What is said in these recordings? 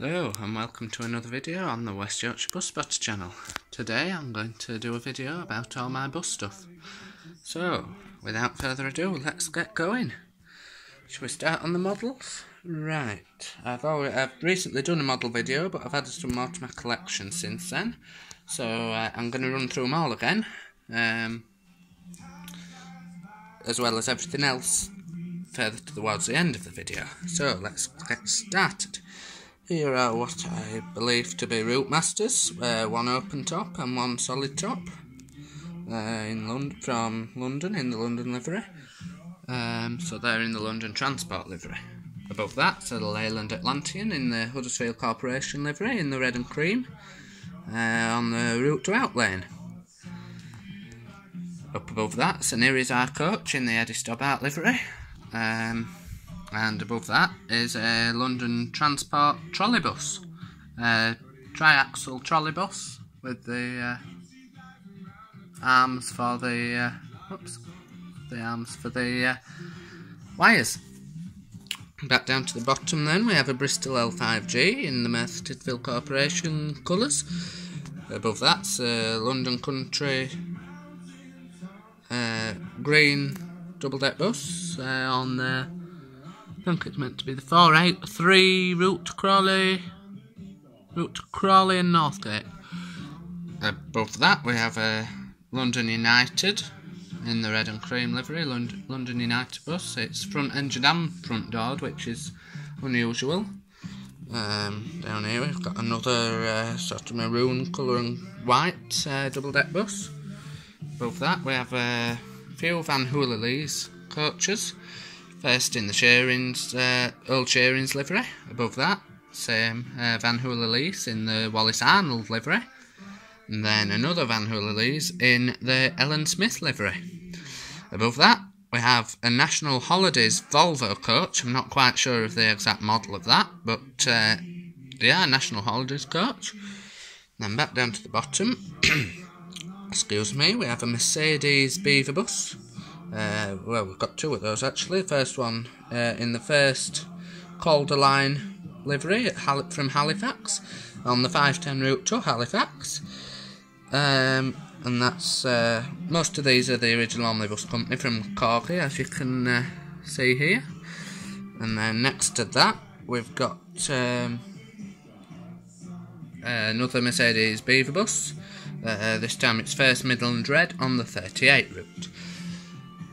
Hello and welcome to another video on the West Yorkshire Bus Spotter channel. Today I'm going to do a video about all my bus stuff. So, without further ado, let's get going. Shall we start on the models? Right, I've, already, I've recently done a model video, but I've added some more to my collection since then. So uh, I'm going to run through them all again, um, as well as everything else further towards the end of the video. So let's get started. Here are what I believe to be Routemasters, uh, one open top and one solid top, uh, in London from London in the London livery. Um, so they're in the London Transport livery. Above that, so the Leyland Atlantean in the Huddersfield Corporation livery in the red and cream, uh, on the route to Outlane. Up above that, St our coach in the Eddie Stobart livery. Um, and above that is a London Transport trolleybus, a triaxle trolleybus with the uh, arms for the uh, whoops, the arms for the uh, wires. Back down to the bottom then we have a Bristol L5G in the Merthyr Tydfil Corporation colours. Above that's a London Country uh, green double deck bus uh, on the I think it's meant to be the 483 route to Crawley, route to Crawley and Northgate. Above that we have a London United in the red and cream livery, London, London United bus. It's front engine and front door, which is unusual. Um, down here we've got another uh, sort of maroon colour and white uh, double deck bus. Above that we have a few Van Hool coaches. First in the Shearings, uh, Old Shearings livery. Above that, same uh, Van Hool in the Wallace Arnold livery. And then another Van Hool in the Ellen Smith livery. Above that, we have a National Holidays Volvo coach. I'm not quite sure of the exact model of that, but uh, yeah, National Holidays coach. Then back down to the bottom, excuse me, we have a Mercedes Beaver bus. Uh, well, we've got two of those actually. The first one uh, in the first Calderline livery Hal- from Halifax on the 510 route to Halifax. Um, and that's uh, most of these are the original omnibus company from Corgi, as you can uh, see here. And then next to that, we've got um, another Mercedes Beaver bus. Uh, this time it's first Midland Red on the 38 route.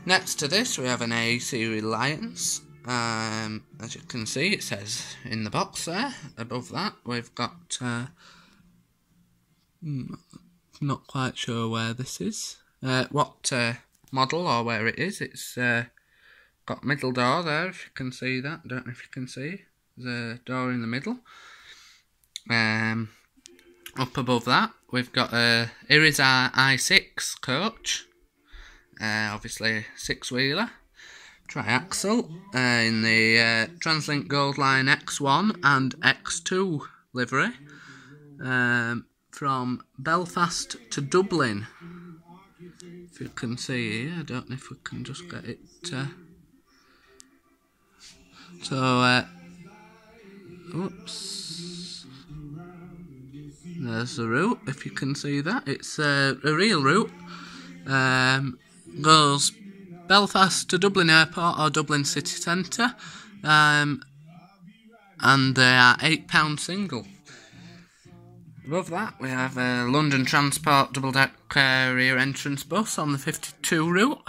Next to this, we have an AEC Reliance. Um, as you can see, it says in the box there. Above that, we've got. Uh, not quite sure where this is. Uh, what uh, model or where it is. It's uh, got middle door there, if you can see that. Don't know if you can see. A door in the middle. Um, up above that, we've got a Irizar i6 coach. Uh, obviously, six wheeler, triaxle uh, in the uh, Translink Gold Line X1 and X2 livery um, from Belfast to Dublin. If you can see here, I don't know if we can just get it. Uh, so, uh, oops. There's the route, if you can see that. It's uh, a real route. Um, goes Belfast to Dublin Airport or Dublin City Centre, um, and they are £8 single. Above that, we have a London Transport double deck rear entrance bus on the 52 route,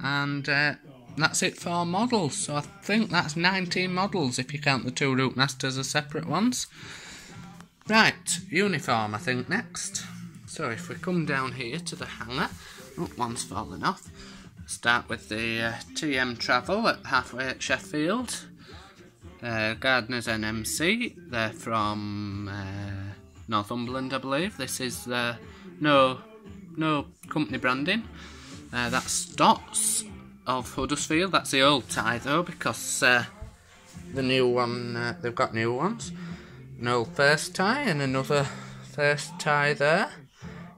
and uh, that's it for models. So I think that's 19 models if you count the two Routemasters as separate ones. Right, uniform, I think, next. So if we come down here to the hangar, Oh, one's fallen off. Start with the uh, TM Travel at halfway at Sheffield. Uh, Gardner's NMC. They're from uh, Northumberland, I believe. This is uh, no no company branding. Uh, that's of Huddersfield. That's the old tie though, because uh, the new one uh, they've got new ones. An old first tie and another first tie there.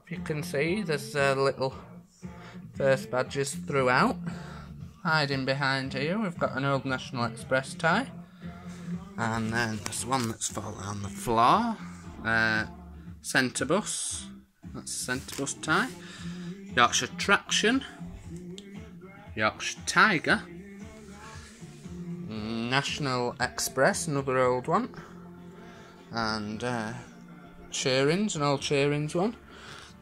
If you can see, there's a little First badges throughout. Hiding behind here, we've got an old National Express tie. And then there's one that's fallen on the floor. Uh, centre bus. That's a centre bus tie. Yorkshire Traction. Yorkshire Tiger. National Express, another old one. And uh, Shearings, an old Shearings one.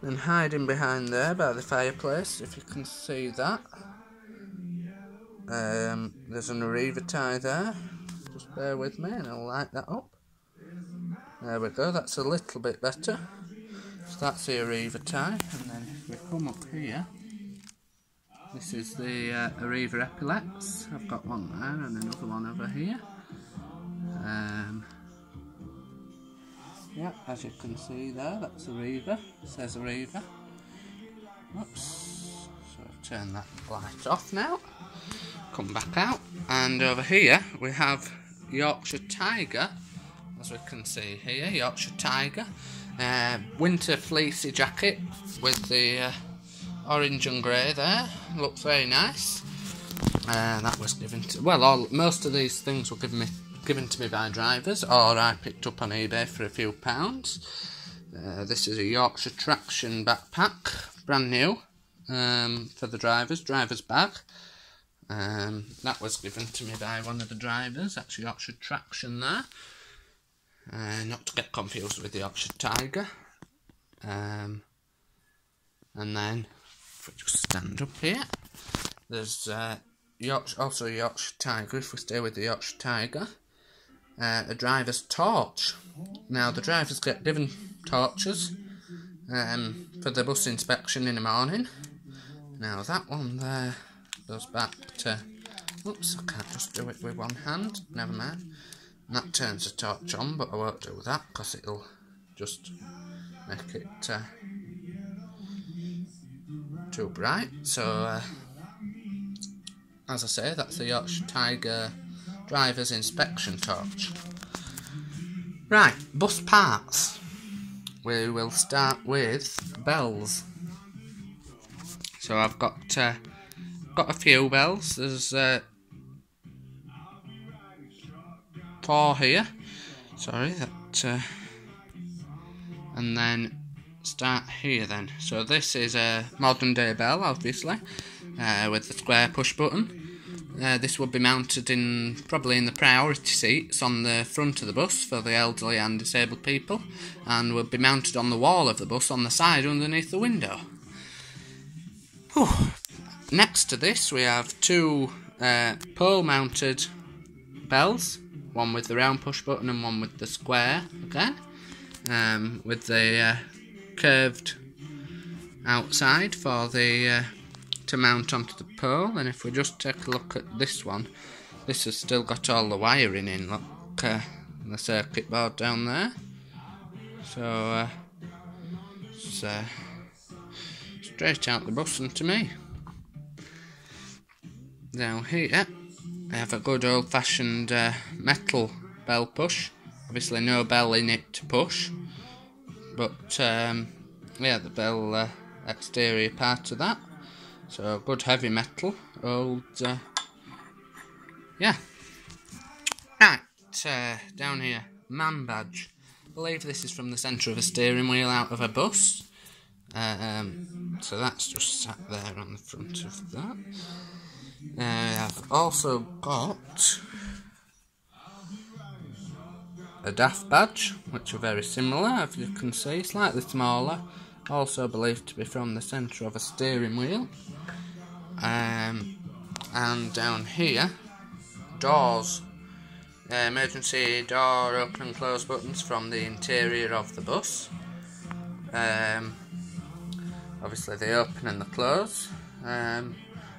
And hiding behind there by the fireplace, if you can see that. Um, there's an Arriva tie there. Just bear with me and I'll light that up. There we go, that's a little bit better. So that's the Arriva tie. And then if we come up here, this is the uh, Arriva Epaulettes. I've got one there and another one over here. Um, yeah, as you can see there, that's Arriva. It says a Arriva. Oops. So turn that light off now come back out and over here we have Yorkshire Tiger as we can see here Yorkshire Tiger uh, winter fleecy jacket with the uh, orange and grey there looks very nice uh, that was given to well all most of these things were given me given to me by drivers or I picked up on eBay for a few pounds uh, this is a Yorkshire Traction backpack brand new um, for the drivers driver's bag um, that was given to me by one of the drivers, actually Yorkshire Traction there. Uh, not to get confused with the Yorkshire Tiger. Um, and then, if we just stand up here, there's uh, Yorkshire, also Yorkshire Tiger, if we stay with the Yorkshire Tiger. Uh, a driver's torch. Now, the drivers get given torches um, for the bus inspection in the morning. Now, that one there goes back to... Oops, I can't just do it with one hand. Never mind. And that turns the torch on, but I won't do that because it'll just make it uh, too bright. So, uh, as I say, that's the Yorkshire Tiger driver's inspection torch. Right, bus parts. We will start with bells. So I've got uh, got a few bells. There's uh, four here. Sorry, that. Uh, and then start here then. So this is a modern day bell, obviously, uh, with the square push button. Uh, this would be mounted in probably in the priority seats on the front of the bus for the elderly and disabled people, and would be mounted on the wall of the bus on the side underneath the window. Whew, Next to this, we have two uh, pole mounted bells. One with the round push button and one with the square again, um, with the uh, curved outside for the uh, to mount onto the pole. And if we just take a look at this one, this has still got all the wiring in. Look, uh, the circuit board down there. So uh, it's uh, straight out the button to me. Down here, I have a good old fashioned uh, metal bell push. Obviously, no bell in it to push, but um, yeah, the bell uh, exterior part of that. So, good heavy metal, old, uh, yeah. Right, uh, down here, MAN badge. I believe this is from the centre of a steering wheel out of a bus. Um, so that's just sat there on the front of that. Uh, I've also got a DAF badge, which are very similar, as you can see, slightly smaller, also believed to be from the centre of a steering wheel. Um, and down here, doors, uh, emergency door open and close buttons from the interior of the bus. Um, obviously, the open and the close. Um,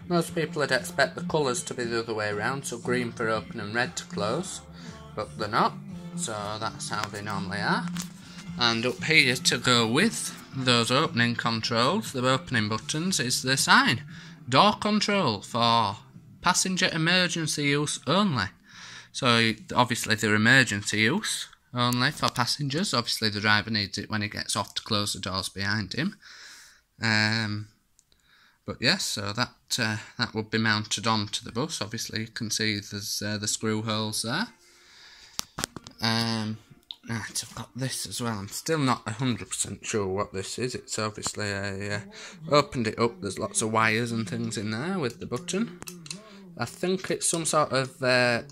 most people would expect the colours to be the other way around, so green for open and red to close, but they're not, so that's how they normally are. And up here to go with those opening controls, the opening buttons, is the sign Door Control for passenger emergency use only. So obviously they're emergency use only for passengers. Obviously the driver needs it when he gets off to close the doors behind him. Um, but yes, so that uh, that would be mounted onto the bus. Obviously, you can see there's uh, the screw holes there. Um, right, I've got this as well. I'm still not 100% sure what this is. It's obviously a... Uh, opened it up, there's lots of wires and things in there with the button. I think it's some sort of... Uh,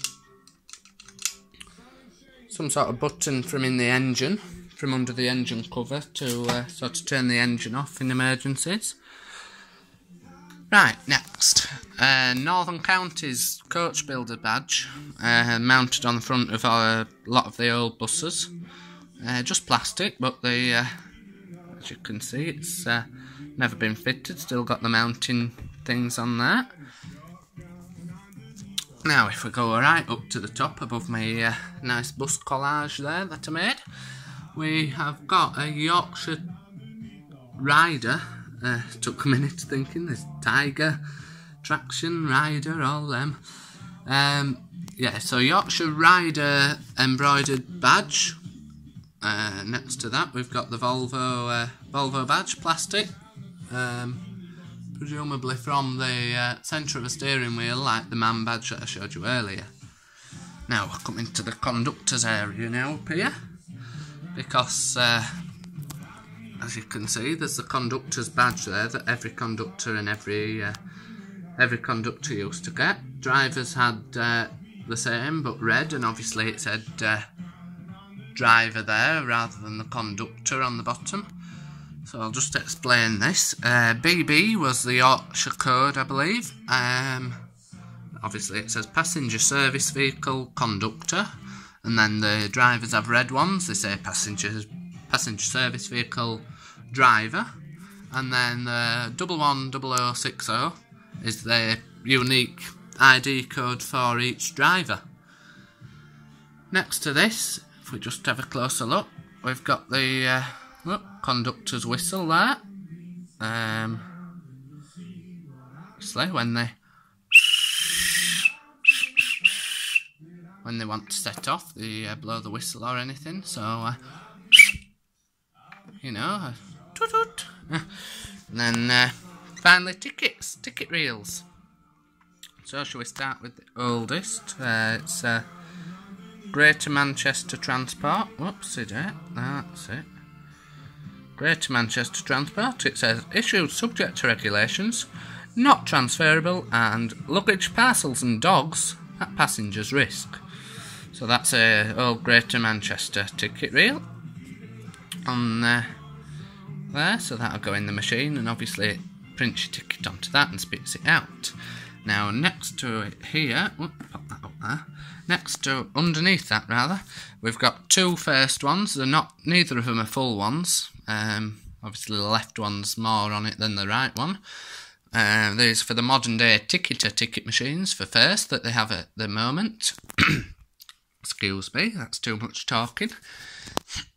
some sort of button from in the engine, from under the engine cover to uh, sort of turn the engine off in emergencies. Right, next. Uh, Northern Counties Coach Builder badge, uh, mounted on the front of a lot of the old buses. Uh, just plastic, but the, uh, as you can see, it's uh, never been fitted, still got the mounting things on there. Now, if we go right up to the top above my uh, nice bus collage there that I made, we have got a Yorkshire Rider uh, took a minute thinking. There's Tiger, Traction, Rider, all them. Um, yeah, so Yorkshire Rider embroidered badge. Uh, next to that, we've got the Volvo uh, Volvo badge, plastic. Um, presumably from the uh, centre of a steering wheel, like the MAN badge that I showed you earlier. Now we're coming to the conductors area now up here, because uh, as you can see, there's the conductor's badge there that every conductor and every uh, every conductor used to get. Drivers had uh, the same, but red, and obviously it said uh, driver there rather than the conductor on the bottom. So I'll just explain this. BB uh, was the Yorkshire code, I believe. Um, obviously it says passenger service vehicle conductor, and then the drivers have red ones. They say passenger passenger service vehicle driver, and then the six o is the unique ID code for each driver. Next to this, if we just have a closer look, we've got the uh, look, conductor's whistle there. Um, obviously, when they when they want to set off, they uh, blow the whistle or anything. So, uh, you know, toot toot. and then uh, finally tickets, ticket reels. So shall we start with the oldest? Uh, it's uh, Greater Manchester Transport. Whoops, it? That's it. Greater Manchester Transport. It says issued subject to regulations, not transferable, and luggage, parcels, and dogs at passengers' risk. So that's a old Greater Manchester ticket reel. On uh, there, so that'll go in the machine, and obviously it prints your ticket onto that and spits it out. Now, next to it here, whoop, pop that up there. Next to, underneath that rather, we've got two first ones. They're not, neither of them are full ones. Um, obviously, the left one's more on it than the right one. Uh, these for the modern day ticketer ticket machines for first that they have at the moment. Excuse me, that's too much talking.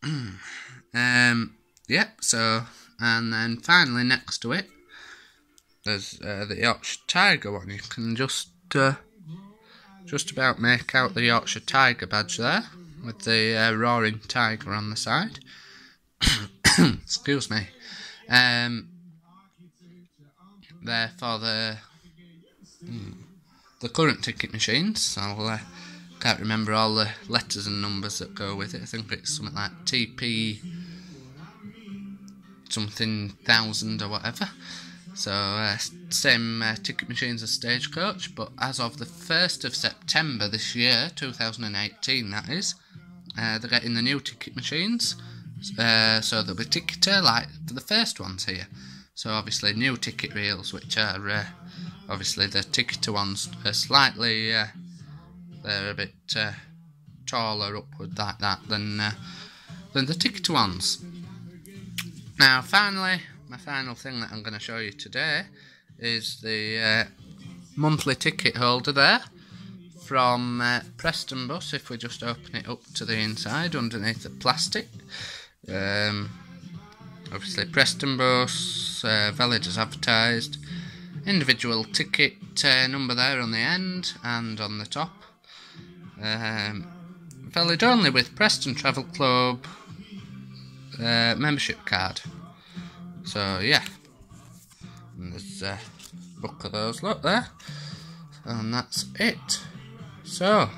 um, Yep, so, and then finally next to it, there's uh, the Yorkshire Tiger one. You can just, uh, just about make out the Yorkshire Tiger badge there, with the uh, roaring tiger on the side. Excuse me. Um, there for the, hmm, the current ticket machines. I'll, uh, can't remember all the letters and numbers that go with it. I think it's something like TP something thousand or whatever. So, uh, same uh, ticket machines as Stagecoach, but as of the 1st of September this year, 2018, that is, uh, they're getting the new ticket machines. Uh, so there'll be ticketer like the first ones here. So, obviously, new ticket reels, which are uh, obviously the ticketer ones, are slightly, uh, they're a bit taller upward like that than, than the ticketer ones. Now, finally, my final thing that I'm going to show you today is the uh, monthly ticket holder there from uh, Preston Bus. If we just open it up to the inside underneath the plastic, um, obviously Preston Bus, uh, valid as advertised, individual ticket uh, number there on the end and on the top. Um, valid only with Preston Travel Club uh, membership card. So yeah, and there's a book of those. Look there, and that's it. So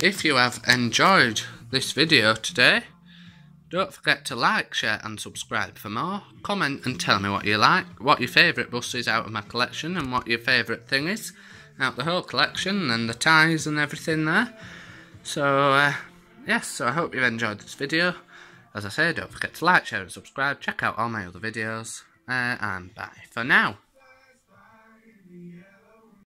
if you have enjoyed this video today, don't forget to like, share and subscribe for more. Comment and tell me what you like, what your favourite bus is out of my collection and what your favourite thing is out the whole collection and the ties and everything there. So, uh, yes, so I hope you've enjoyed this video. As I say, don't forget to like, share and subscribe. Check out all my other videos. Uh, and bye for now.